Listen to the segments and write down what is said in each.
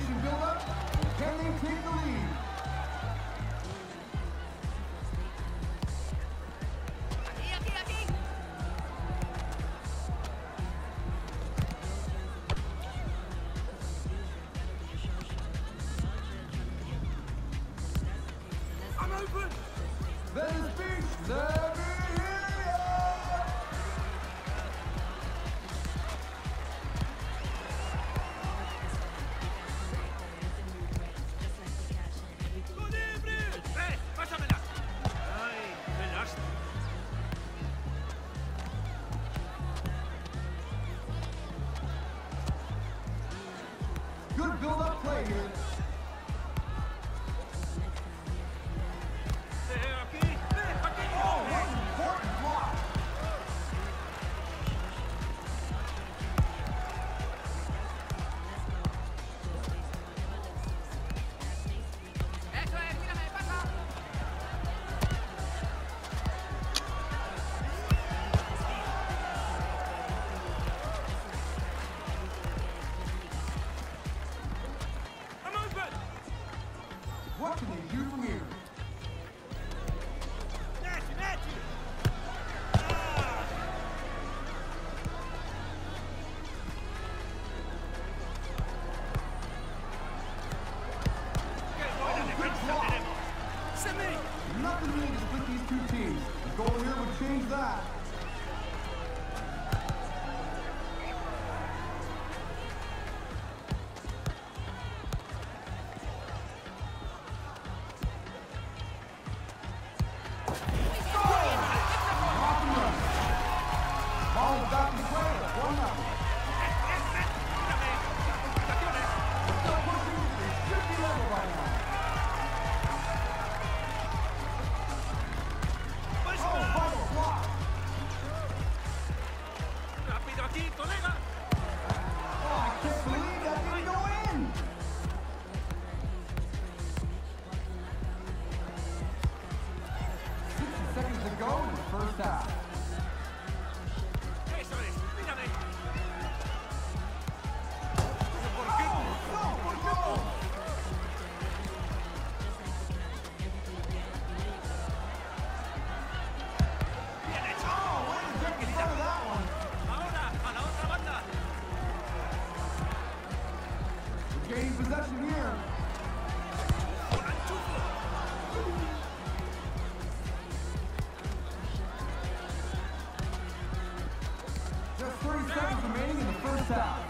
Patient build up. Can they take the lead? 스타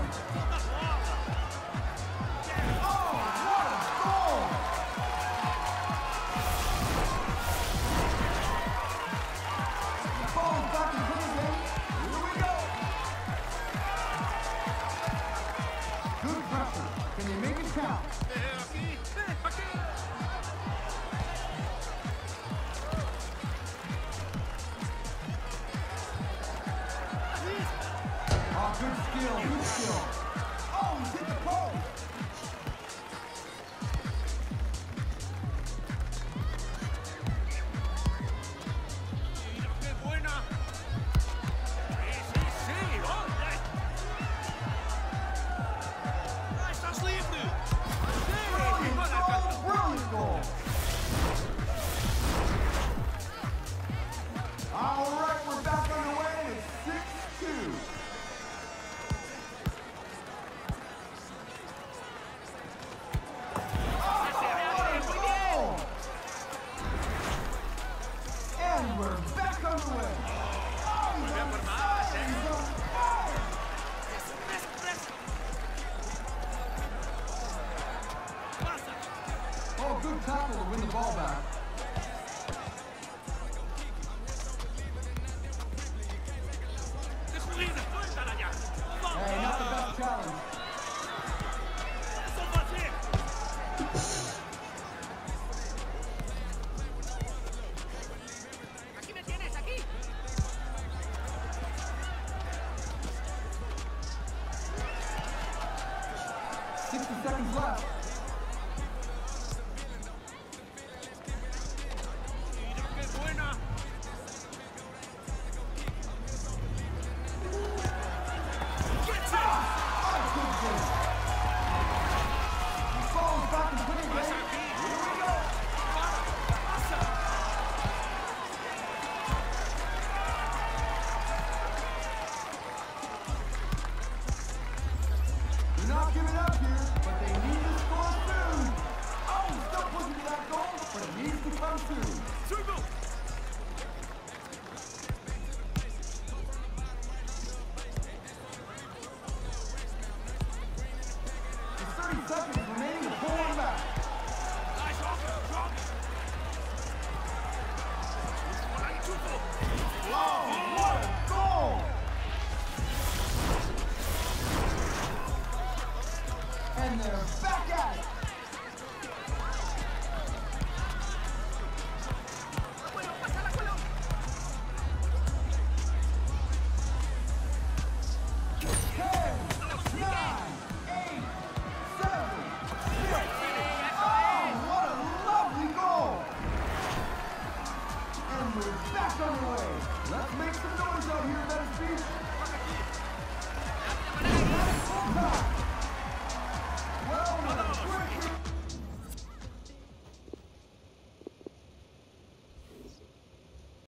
Oh, not giving up here, but they need to score soon. Oh, still pushing to that goal, but it needs to come soon. Zügel! With 30 seconds